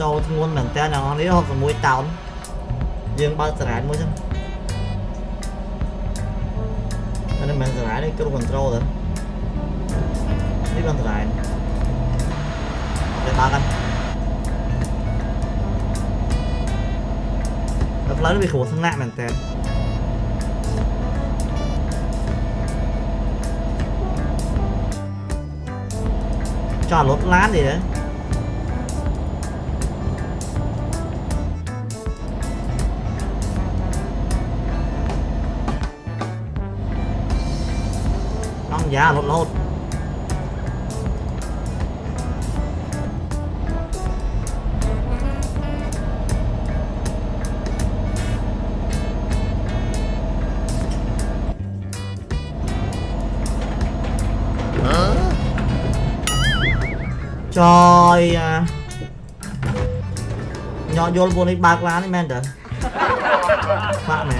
ចូលធ្ងន់មែនតើអ្នកនរនេះ61តោនយើងបើកសារ៉ែតមួយចឹងអានេះមិនមែនសារ៉ែតនេះគ្រូ control ទៅនេះបានសារ៉ែតតែបើកกันតែផ្លូវនេះវាគ្រោះថ្នាក់មែនតើចោលរត់ឡានទេ Ngon giá lột lột Trời à. Nhỏ vô vô đi bạc lá đi men trời. Phạm này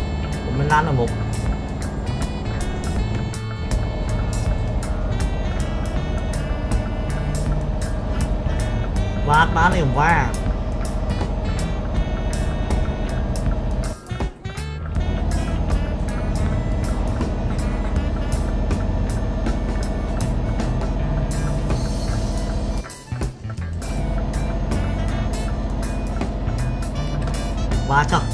mình ăn là một. Bát bán liền va va cho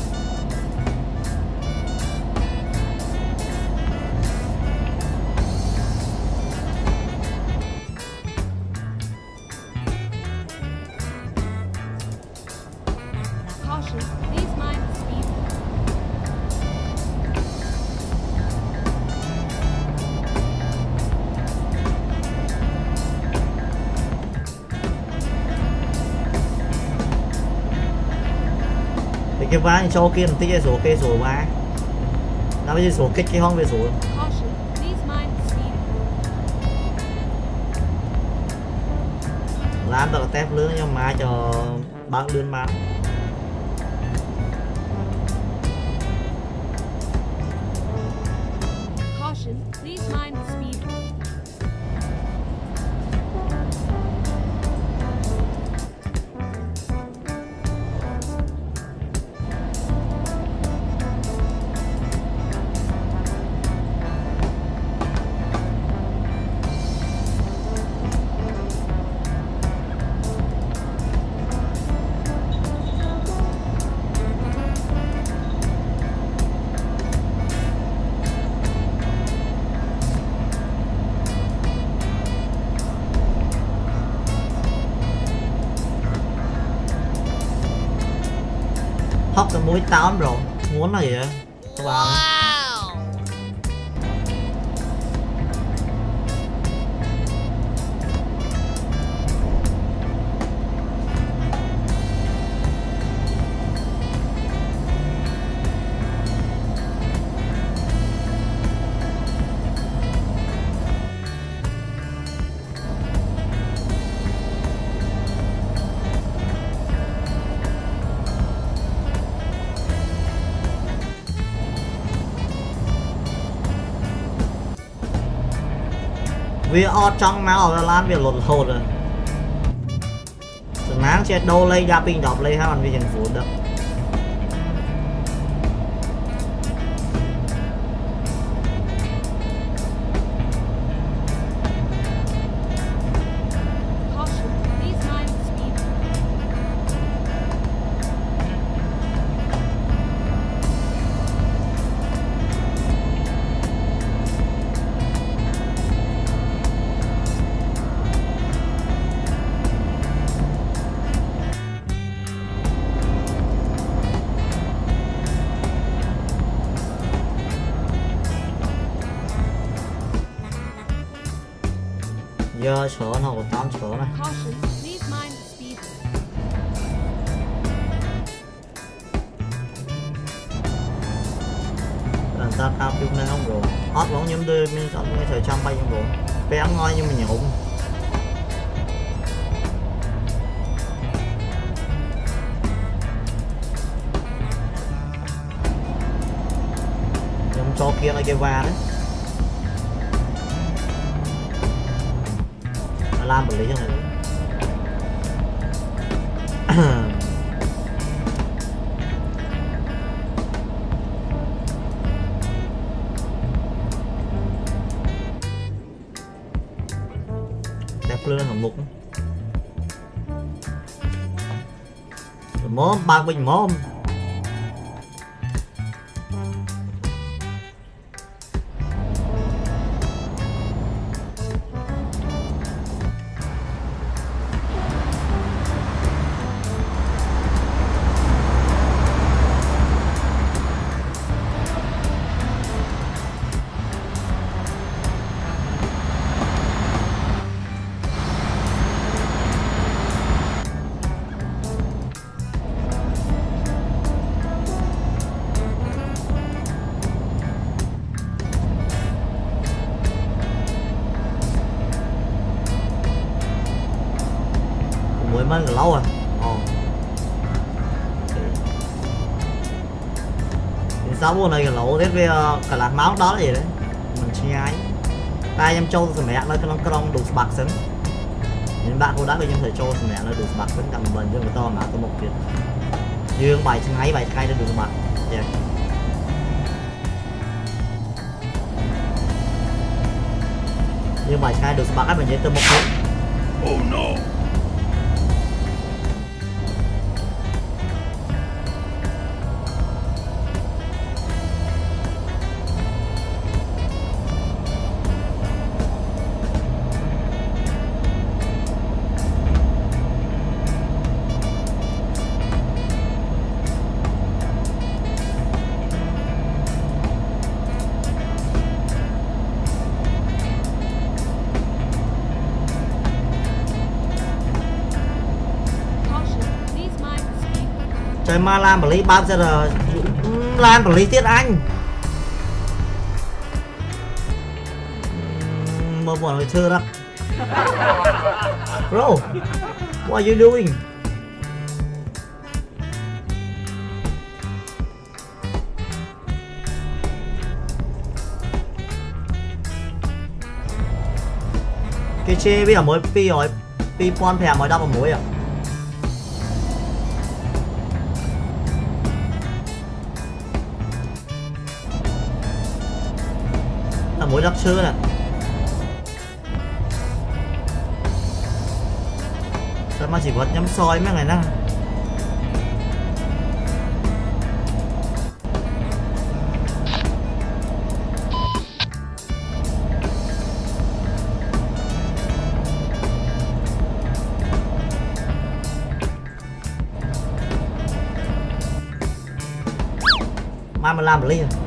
thì cái vá cho kia một tí cái số kia số vá nó bây giờ số kích cái hông về số làm được tép lưới nhưng mà cho bác lươn bán hóc cái táo rồi? Muốn là gì vậy? Các bạn. Vì ở trong máu ở lan việc lột hột rồi. Sáng chết đâu lấy ra pin đọc lấy hai bàn vì chẳng phủ được giờ sợ nó còn tám sợ này. Làm ta cao phim này không rồi. Hot vẫn nhóm đưa mình chọn cái thời trăm bay không rồi bé ngon nhưng mà nhộn nhóm cho kia là cái va đấy lý cho này đẹp lên hạng mục. Móm ba bình móm mới là lâu rồi à? Ồ. thì sao buồn này lâu thế với ờ, cả lạc máu đó là gì đấy mình chi ai? ta em châu thì mẹ nó cái nó cái đủ bạc sớm những bạn cô đã với em thời châu thì mẹ nó đủ bạc sớm, cầm bần cho người to mà, tôi một chuyện dương bài chân ấy, bài khai nó đủ bạc dạ. yeah. nhưng bài cái được bạc mình dễ từ một chuyện Oh no! Trời ma lan bảo lý bao giờ là lan bảo lý tiết anh. Mơ một người thơ đó. Bro what are you doing? Cái chê bây giờ mới pi rồi pi pon thèm mới đắp vào mũi à? Là mũi đắp sữa nè sao mà chỉ có nhắm soi mấy ngày nè, mai mình làm một ly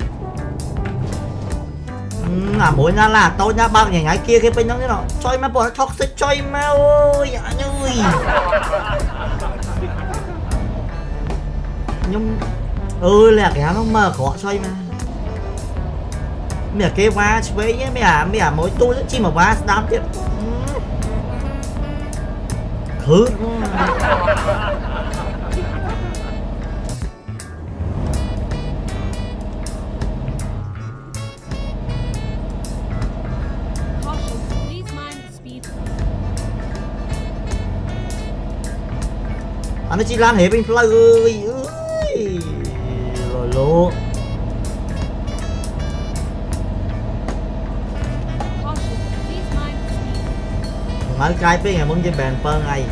អាមួយណាឡាតូចណាបើកញ៉ៃគៀគេពេញហ្នឹងនេះចុយមកបងថុកសិចចុយមកអូយអញអើយខ្ញុំអើលះគេហ្នឹងមើលក្រក់ចុយមកមានគេវ៉ាឆ្វេងមានអាមានអាមួយទូលជីមកវ៉ាស្ដាប់ទៀតគឺ nó chỉ lan hết bên plug ơi. Rồi lố ngắn cái bên này muốn chơi bèn pơ ngay.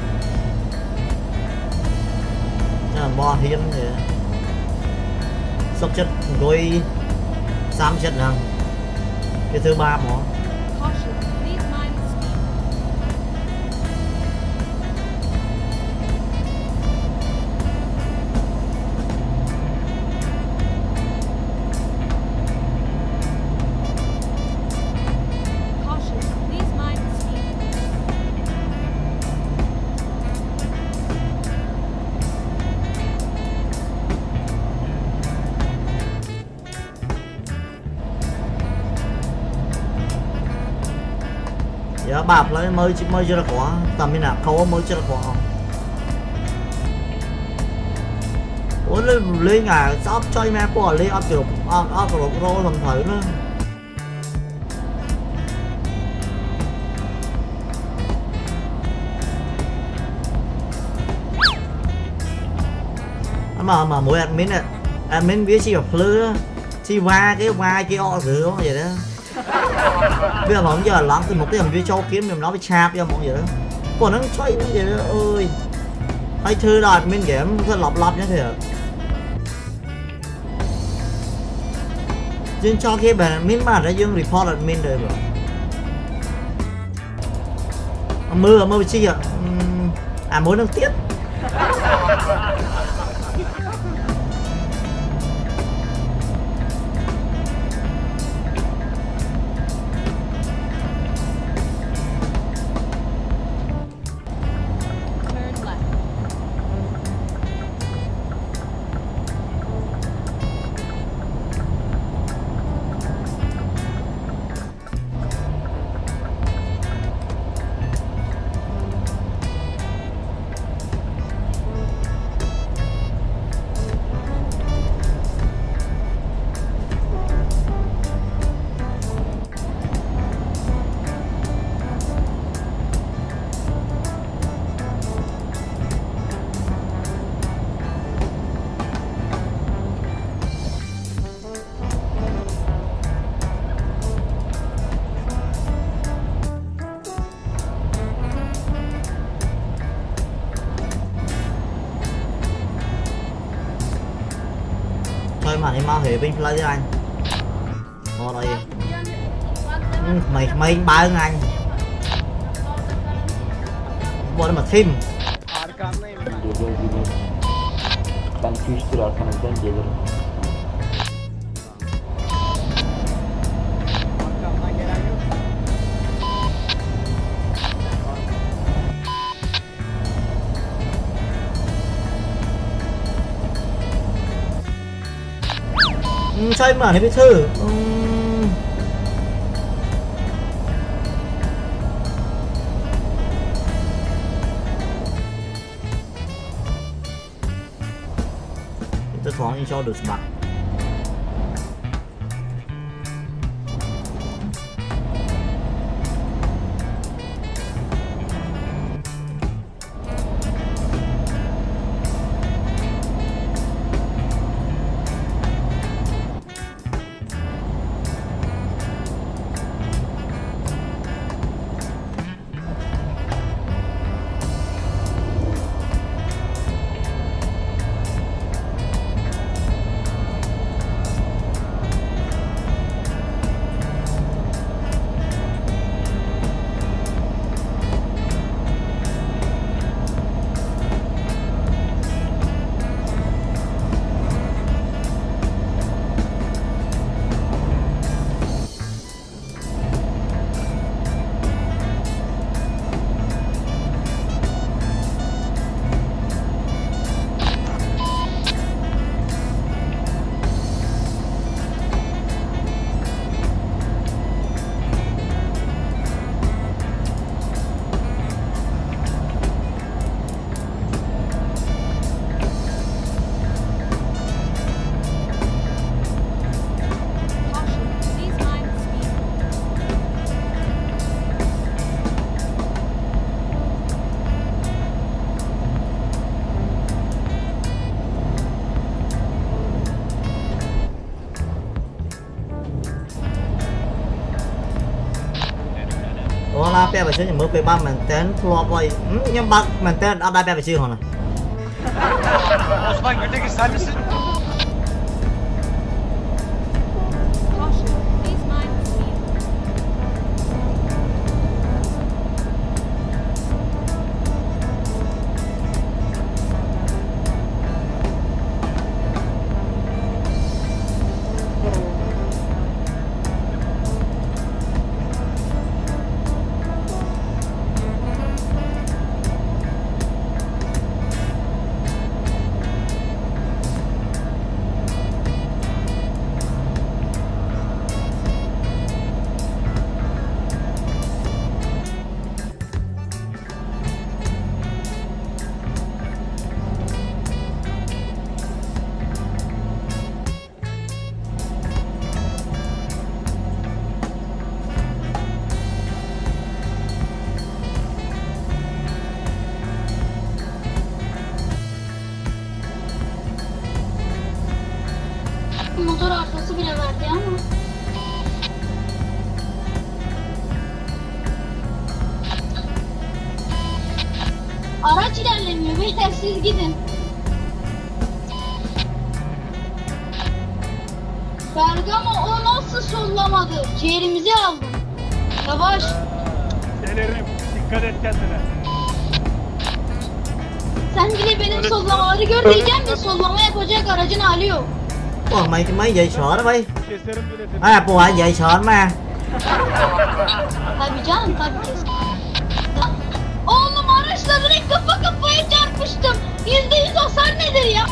Nó là bo hiếm thì sốc chất gối, xám chất năng cái thứ ba mỏ. បាបឡើយមើលមើលជិលក្រតែមានអាខោមើលជិលក្រអូលេលេងអាសោបចុយម៉ែពួកលេងអត់គ្រប់អត់អត់គ្រប់រោសំត្រូវណាអមមកមួយ admin admin វាជាភ្លឺជីវ៉ាគេវ៉ាគេអករឿងvậy đó bây giờ bóng giờ lắm từ một cái thằng video kiếm mình nó bị chạp cho mọi người đó. Còn nó xoay nó vậy đó ơi. Hay thư rồi mình game thật lọc lọc nhá thiệt dương cho cái bài mình mà đã dương report là mình rồi rồi à, mưa mưa bị chi vậy à mỗi đang tiết ផ្លូវមកនេះមកហេវិញផ្លូវទេអញមកអីក្មេងក្មេងបើងអញបងមកធីមបានកម្មនេះបានជួយស្ទើរអត់ខាងនេះដែរ ừ, sao em mở này biết thư ừ. tôi thoáng cho được bạn Caution, ពាក់បើជិះខ្ញុំមើលពេលបានមែនតើធ្លាប់ហើយហឹមខ្ញុំបើកមែនតើអត់ដែរពាក់បើជិះហ្នឹង Bergamo o nasıl sollamadı? Ciğerimizi aldı. Yavaş. Delirim. Dikkat et kendine. Sen bile benim sollamaları gör diyeceğim de sollama yapacak aracın hali yok. Ủa mày mày dậy sợ đó bay biletini. À bùa dậy sợ mà Tabii canım tabii kesin. Oğlum araçla direkt kafa kafaya çarpıştım. Yüzde yüz hasar nedir ya?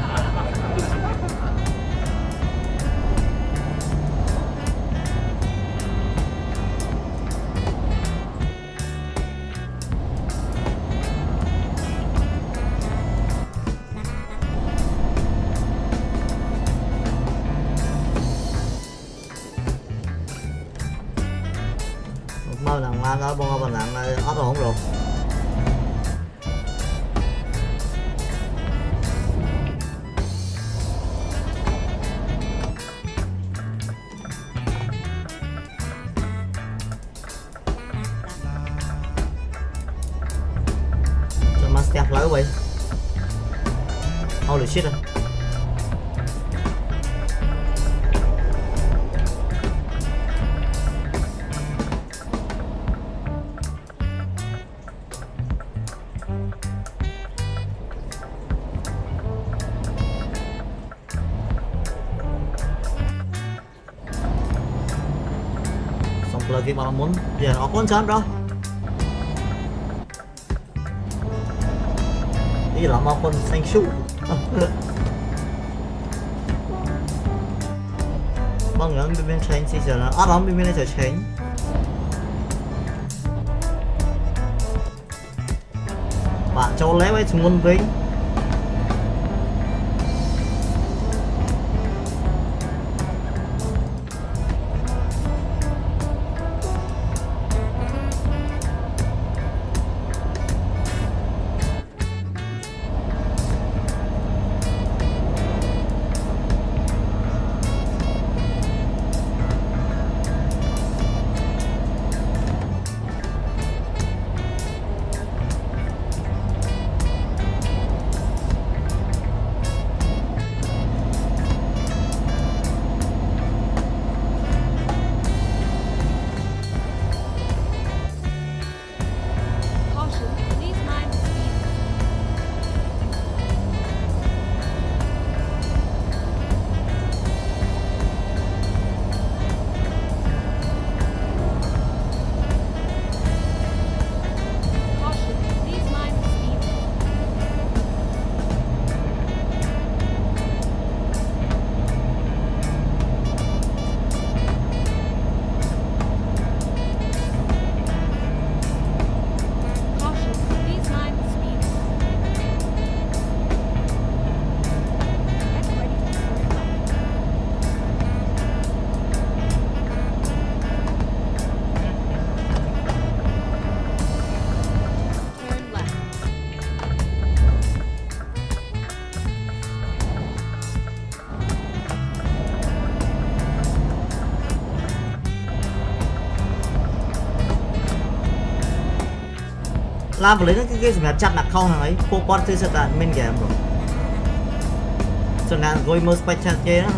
Mau thằng bông đó bình lặng thằng ớt ổn rồi lagi malam vào muốn aku nó bro ini lama pun là mau mong xanh bên bên chain xí giờ là à, át lắm bên bên này chờ chain bạn cho lấy mấy chúng quân vinh leveling គឺគេសម្រាប់ចាប់ដាក់ខុសហ្នឹងហើយពួកគាត់គឺសិតតែ admin game បងសំណាងអង្គុយមើល spec chat គេហ្នឹង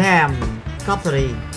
clap rút damn coptery